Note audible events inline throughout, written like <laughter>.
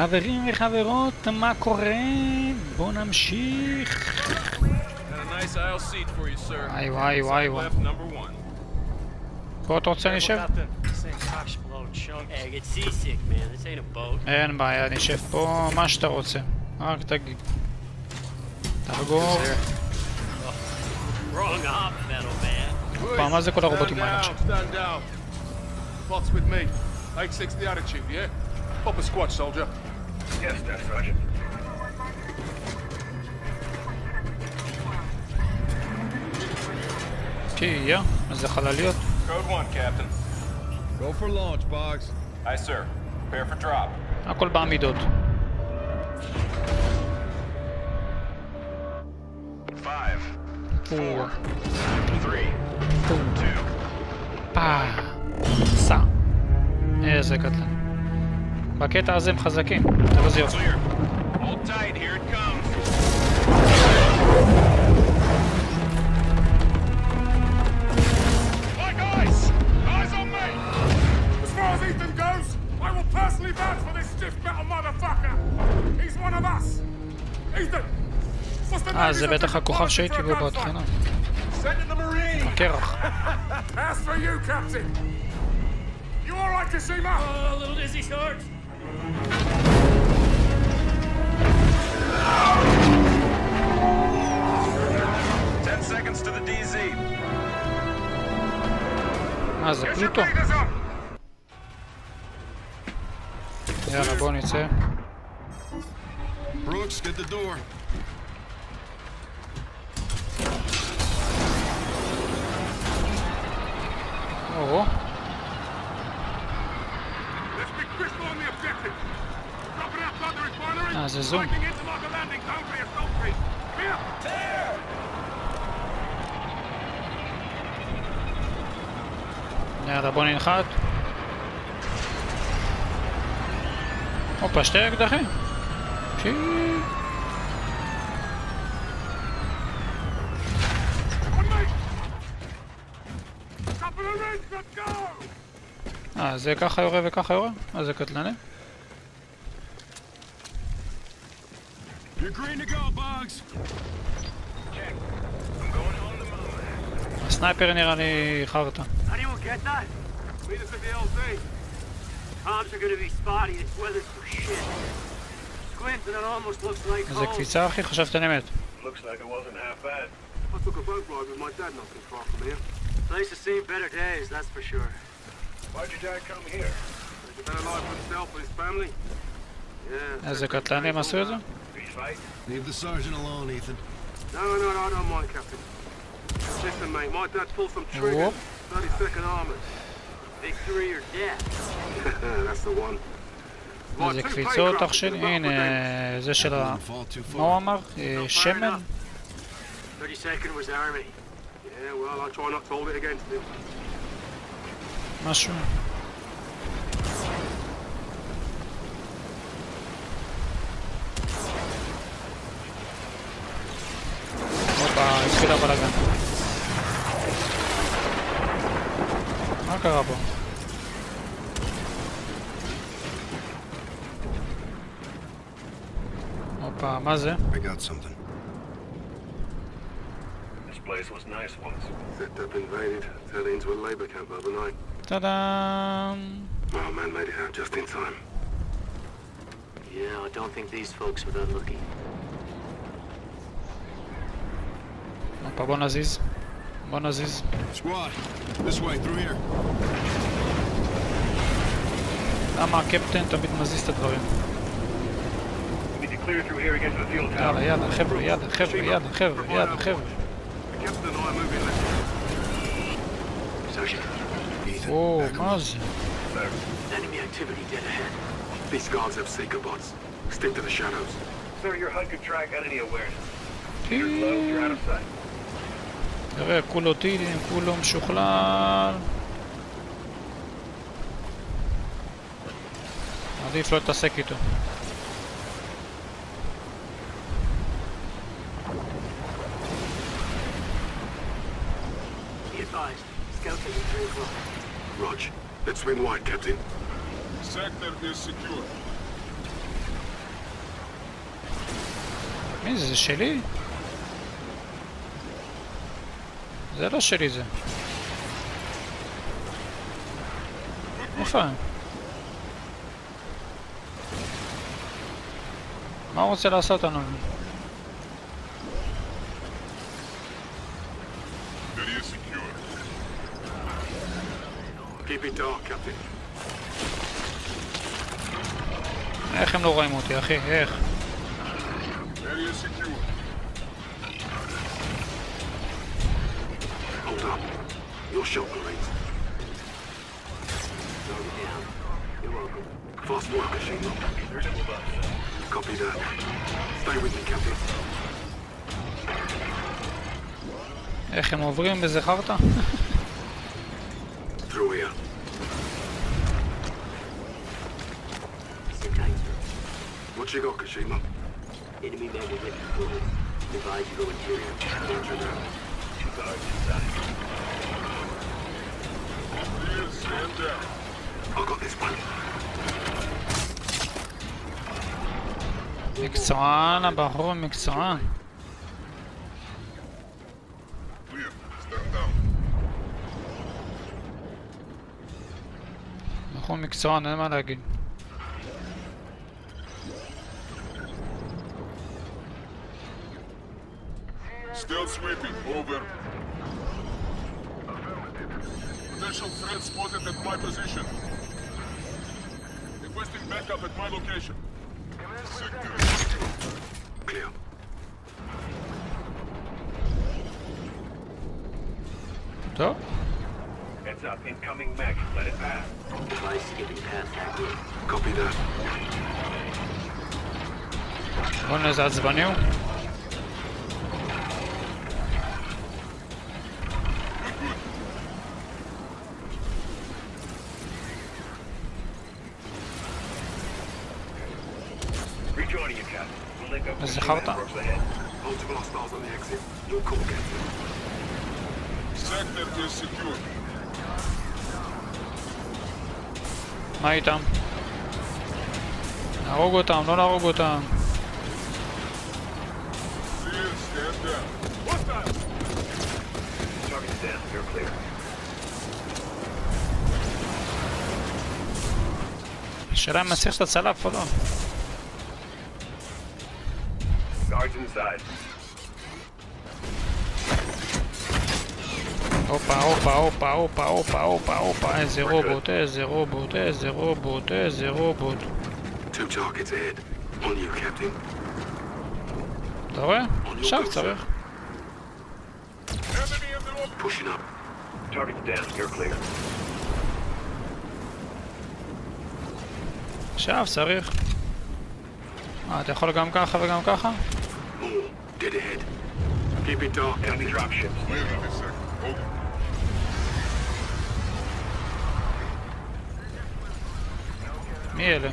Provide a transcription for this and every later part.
חברים וחברות, מה קורה? בואו נמשיך. וואי וואי וואי וואי. פה אתה רוצה להישב? אין בעיה, נשב פה מה שאתה רוצה. רק תגיד. תחגור. פעם מה זה כל הרובוטים האלה עכשיו? Yes, that's right. Okay, yeah. Code one, Captain. Go for launch, Boggs. Aye, sir. Prepare for drop. Akkor bármi. Five, four, three, two, Ah. szá. בקטע הזה הם חזקים. תראה איזה יופי. clear. Hold tight, here it comes. My guys! Eyes on me! As far as Ethan goes, I will personally vouch for this stiff metal motherfucker! He's one of us! Ethan! What's the אה, name זה of the בטח הכוכב department שהייתי for a בו gunfight? בהתחלה. Send in the Marine! הקרח. <laughs> As for you, Captain! You alright, Kashima? Oh, a little dizzy, Sarge. Ten seconds to the DZ. А, закрыто? Я на больнице. Brooks, get the door. Ого. Assault team! Here! יאללה, בואו ננחת. הופה, שתי אקדחים. שי. On me! Top of the ridge, let's go! אה, זה ככה יורה וככה יורה? אה, זה קטלני? הסנייפר נראה לי חרטא. איזה home. קפיצה אחי? חשבתי אני מת. Looks like it wasn't half bad. I took a boat ride with my dad not too far from here. Place has seen better days, that's for sure. Here? There's a fight? Leave the sergeant alone, Ethan. No, no, no, I don't mind, Captain. Listen, mate, my dad pulled some triggers. Whoop. 32nd Armored. Victory or death. That's the one. איזה paycraft אח שלי? הנה, זה של ה... Wouldn't fall too מה הוא far. אמר? אה, שמן? 32nd was army. them. Yeah, well, I try not to hold it against him. mushroom. Opa, espera para acá. Ah, cagapo. Opa, más, eh. I got something. This place was nice once. Set up invaded, turned into a labor camp overnight. Ta-da! Oh, man made it out just in time. Yeah, I don't think these folks were that lucky. No, bon Aziz. Bon Aziz. Squad, this way, through here. Άμα, Captain, A μην μαζί είστε τρόιν. clear through here against the fuel Yeah, يلا يلا خبري yeah, خبري يلا خبري yeah. Captain, I'm moving left. Sergeant. Up. זה? enemy activity dead ahead. These guards have seeker bots. Stick to the shadows. Sir, your HUD could track enemy awareness. You're low, you're out of sight. תראה, כולו טילים, כולו משוכלל. עדיף לא להתעסק איתו. Rog, let's swim wide, Captain. Sector is secure. מי זה? זה שלי? זה לא שלי זה. איפה? מה הוא רוצה לעשות לנו? Keep it dark, Captain. איך הם לא רואים אותי, אחי? איך? איך הם עוברים בזה חרטא? <laughs> Through here. Sit tight, sir. What you got, Kashima? Enemy magnetic bullets. Divide you go interior. Roger that. Clear, stand down. I got this one. מקצוען, הבחור מקצוען. miksoan nema lagi. Still sweeping, over. Potential threat spotted at my position. Requesting backup at my location. Sector. Clear. So? Heads up, incoming mech. Let it pass. Device skipping past. Copy that. On je zadzwonił? This is Hauta. Multiple hostiles on the exit. No call, Captain. Sector is secure. Target's down. You're clear. השאלה אם נצליח את הצלף או לא. Guards inside. הופה, הופה, הופה, הופה, הופה, הופה, הופה, איזה רובוט, איזה רובוט, איזה רובוט, איזה רובוט. אתה רואה? עכשיו צריך. עכשיו צריך. מה, אתה יכול גם ככה וגם ככה? Keep it dark, enemy dropships. Wait a minute, sir. Over. Посмели.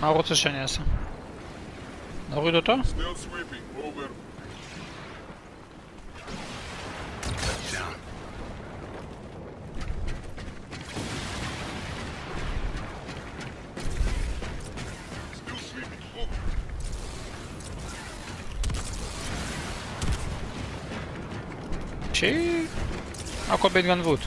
Народ еще не Народ это? שי... הכל בהתגנבות.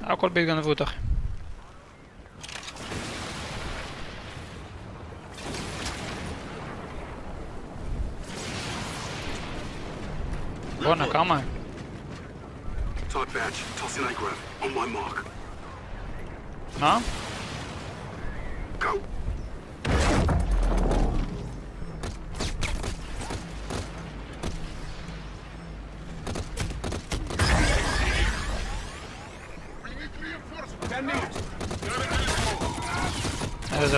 הכל בהתגנבות אחי. בואנה כמה הם? Type badge.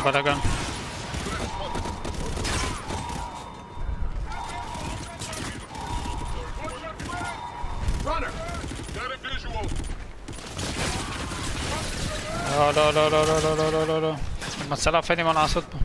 for that gun. لا لا لا لا لا لا لا لا ما تسلع فيني ما أنا عصبت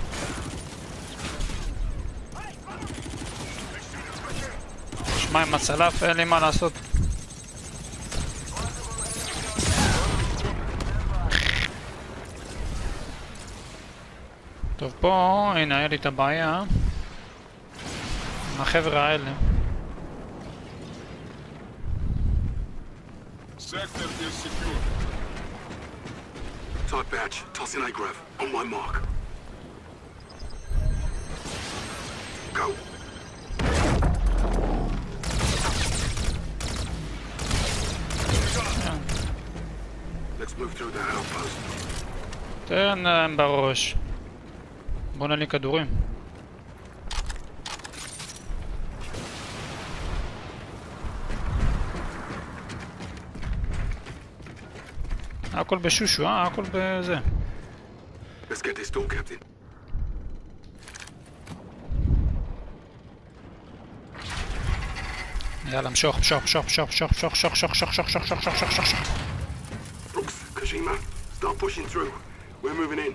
שמע, עם הצלף אין לי מה לעשות. טוב, פה, הנה, היה לי את הבעיה. עם החבר'ה האלה. Sector is secure. Type batch. Tossing Agrav. On my mark. Go. תן להם בראש. בוא נעלי כדורים. הכל בשושו, אה? הכל בזה. Let's get this done, Captain. יאללה, משוך, משוך, משוך, משוך, משוך, משוך, משוך, משוך, משוך, משוך, משוך, משוך, משוך, Shima. Start pushing through. We're moving in.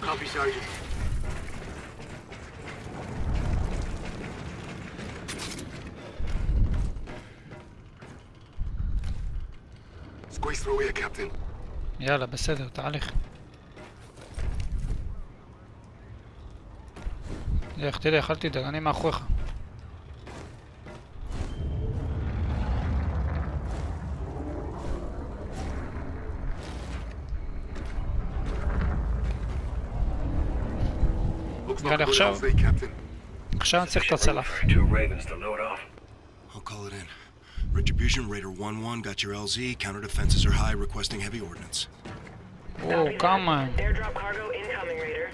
Copy, Sergeant. Squeeze through here, Captain. يلا بس هذا تعال يا أختي يا خالتي ده أنا مع اخوها krzał. Krzących to celach. I'll call it in. Retribution Raider 1-1 got your LZ. Counter defenses are high, requesting heavy ordnance. Oh, come on. Airdrop cargo incoming, Raider.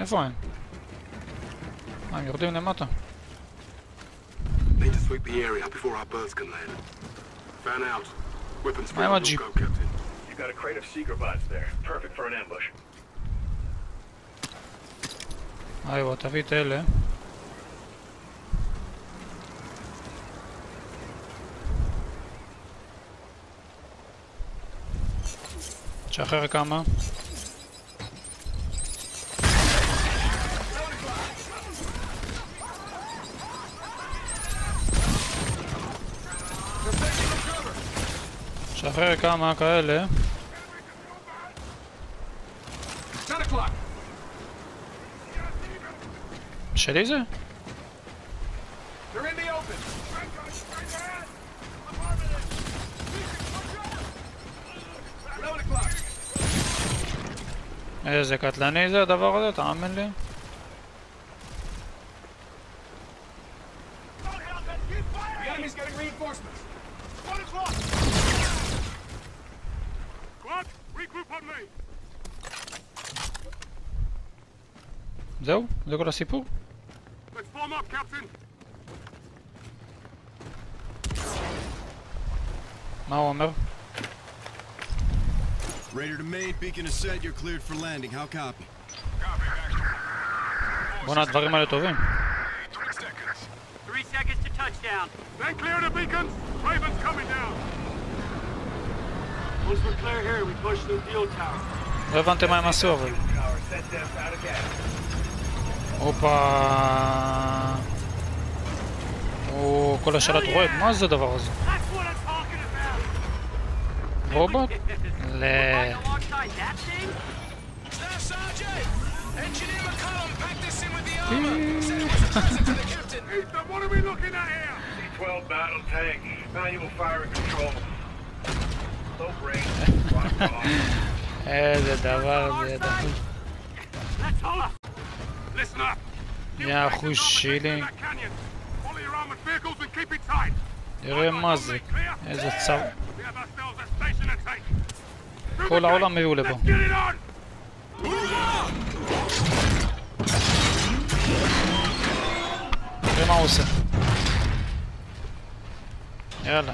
Ja fine. Mam, you're doing a matter. Need to sweep the area before our birds can land. Fan out. Weapons for you. Go, Captain. You've got a crate of seeker bots there. Perfect for an ambush. i have what Aivoita vitelle. Çakar kama. אחרי כמה כאלה שלי זה? איזה קטלני זה הדבר הזה, תאמין לי זהו? זה כל הסיפור? Let's form up, Captain! מה הוא אומר? Raider to main, beacon is set. You're cleared for landing. How copy? Copy, Master. בואנה הדברים האלה טובים. 20 seconds. Three seconds to touchdown. Then clear the beacons! Raven's coming down! Once we're clear here, we push the field tower. לא הבנתם מה הם עשו אבל. הופה. או, כל השלט רועד, מה זה הדבר הזה? רובוט? ל... <laughs> איזה דבר זה, דבר. יא אחוז שלי. That canyon. Follow your armored vehicles and keep it tight. תראה מה זה. איזה צו. We have ourselves a station to take. כל העולם הביאו לפה. Let's get it on! תראה מה הוא עושה. יאללה.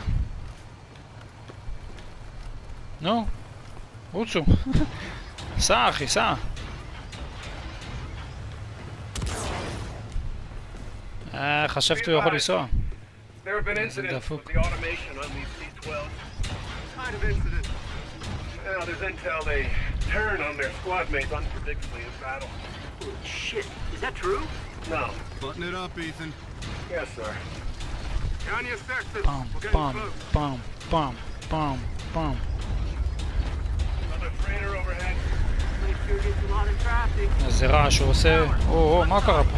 נו, רוצו. סע אחי, סע. חשבתי הוא יכול לנסוע. There have been incidents דפוק. with the automation on these C-12. Kind of incident. Now, there's intel they turn on their squad mates unpredictably in battle. Shit, is that true? No. Button it up, Ethan. Yes, sir. Canyon sector. פעם, We're getting פעם, close. פעם, פעם, פעם, פעם. Another freighter overhead. Make sure gets a lot of traffic. איזה רעש הוא עושה. או, או, מה קרה פה?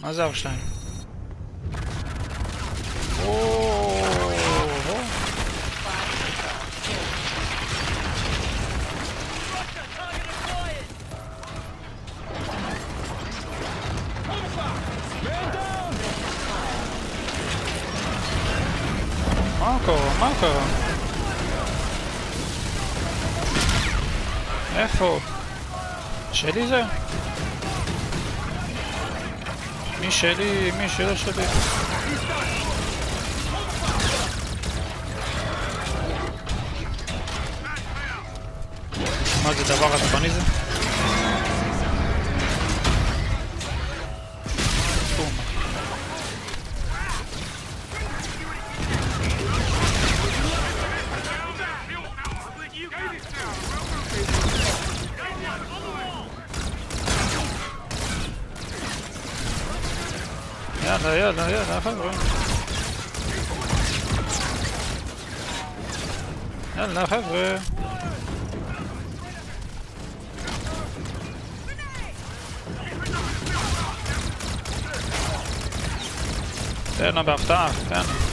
Na, Saurstein. Oh. Marco, Marco. Echo. Schädel מי שלי, מי שלא שלי. מה זה דבר עצבני זה? Nou ja, nou ja, nou gaan we. Ja, nou gaan we. Ja, nou ben ik daar. Ja.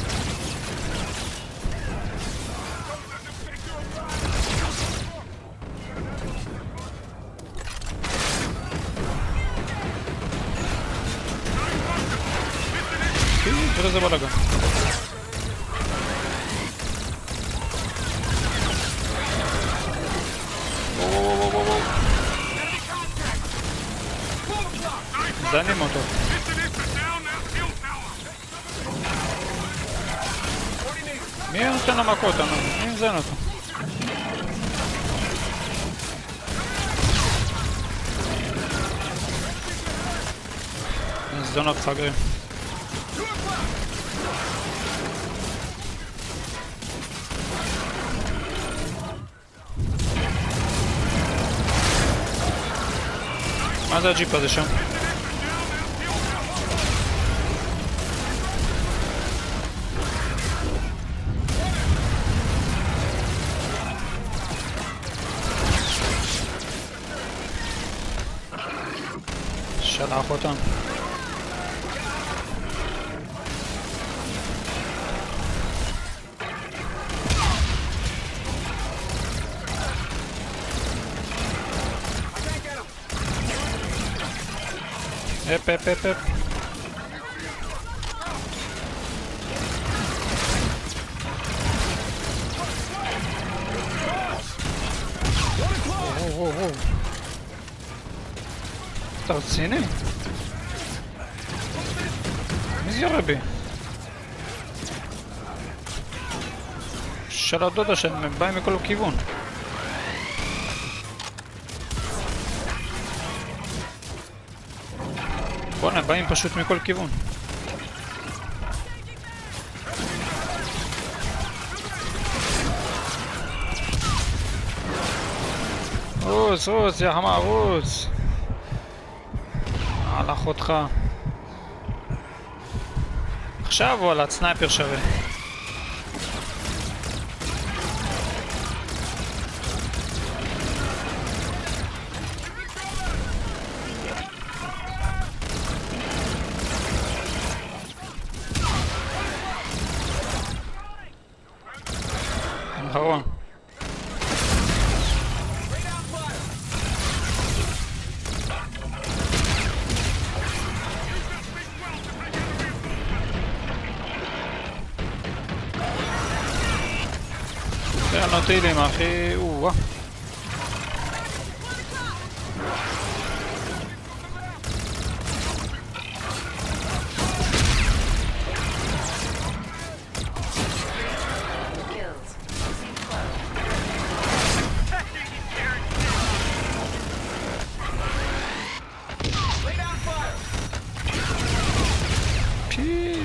せばらか Занимо тут. Минута на Макота, ну, не занято. Zonat Sagry. Mas a jeepa do. אפ אפ אפ אפ וואו וואו. אתה רציני? מי זה יורה בי? של הדודה שהם באים מכל כיוון. באים פשוט מכל כיוון. רוץ, רוץ, יא חמה, רוץ! על אחותך. עכשיו וואלה, סנייפר שווה. טילים אחי, או-אה.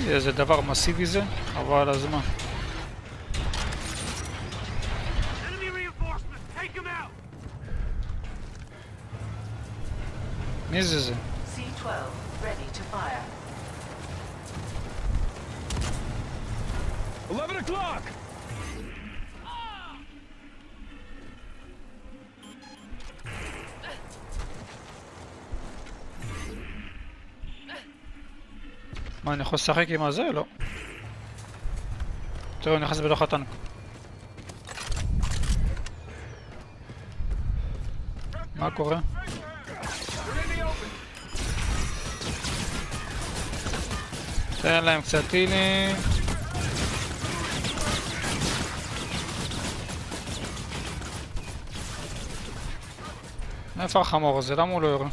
איזה דבר מסיבי זה, חבל הזמן. זה זה? C12 ready to fire. 11 o'clock! מה, אני יכול לשחק עם הזה? לא. תראו, הוא נכנס בתוך הטנק. מה קורה? תן להם קצת טילים. איפה החמור הזה? למה הוא לא יורה?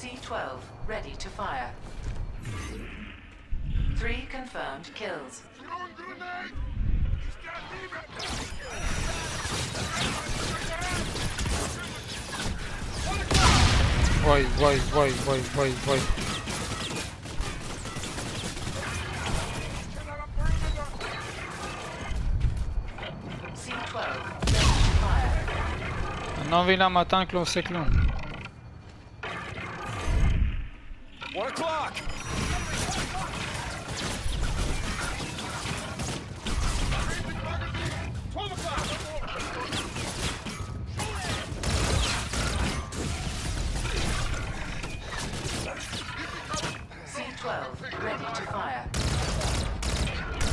C12 ready to fire. Three confirmed kills. vai, vai, vai, vai, vai, vai. Non villa matan seclon. One o'clock.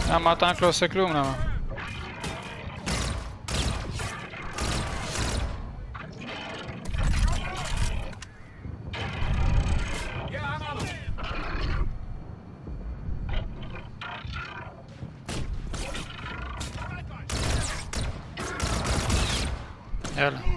Ja, ma tam klosek lumna. Jävlar.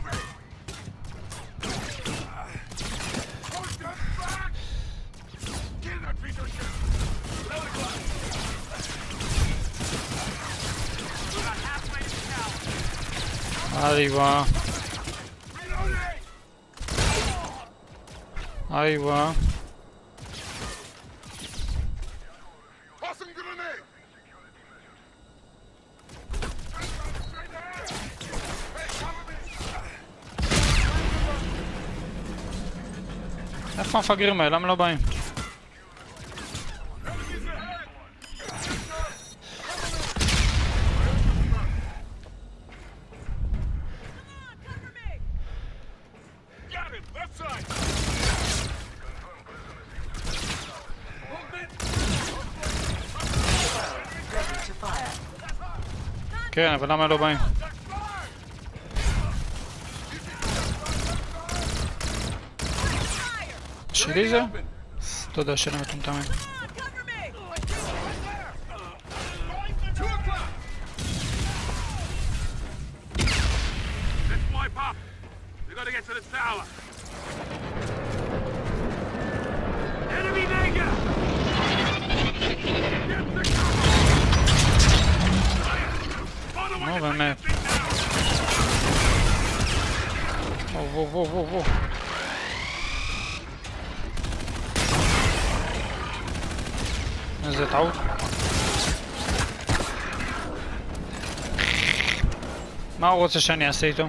Ahí va. Ahí va. איך מפגרים האלה? למה לא bem, vou dar mandou bem. Shiriza? Toda a cheira tam também. We gotta get to the tower! באמת. וואו וואו וואו וואו וואו. איזה טעות. מה הוא רוצה שאני אעשה איתו?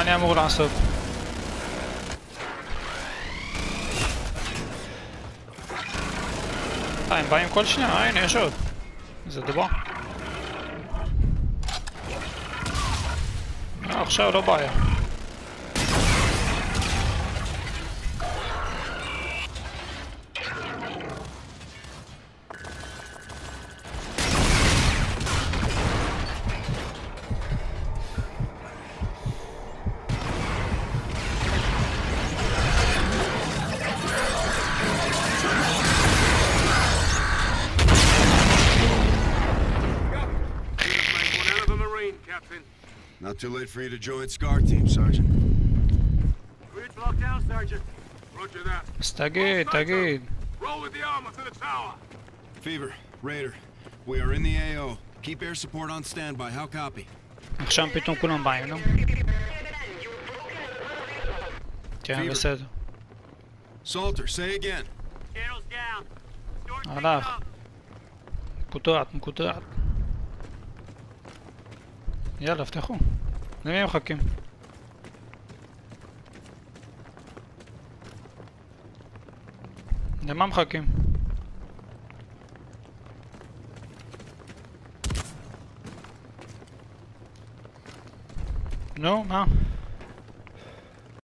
מה אני אמור לעשות? אה, הם באים כל שנייה, אה, הנה יש עוד. איזה דבר. אה, עכשיו לא בעיה. Captain. Not too late for you to join SCAR team, Sergeant. Grid block down, Sergeant. Roger that. Stagid, Stagid. Roll with the armor to the tower. Fever, Raider, we are in the AO. Keep air support on standby. How copy? Marchăm pe un Columbine, nu? Ce am găsit? Salter, say again. Channel's down. Ah, da. Cu tărat, cu tărat. יאללה, פתחו. למי הם מחכים? למה מחכים? נו, מה?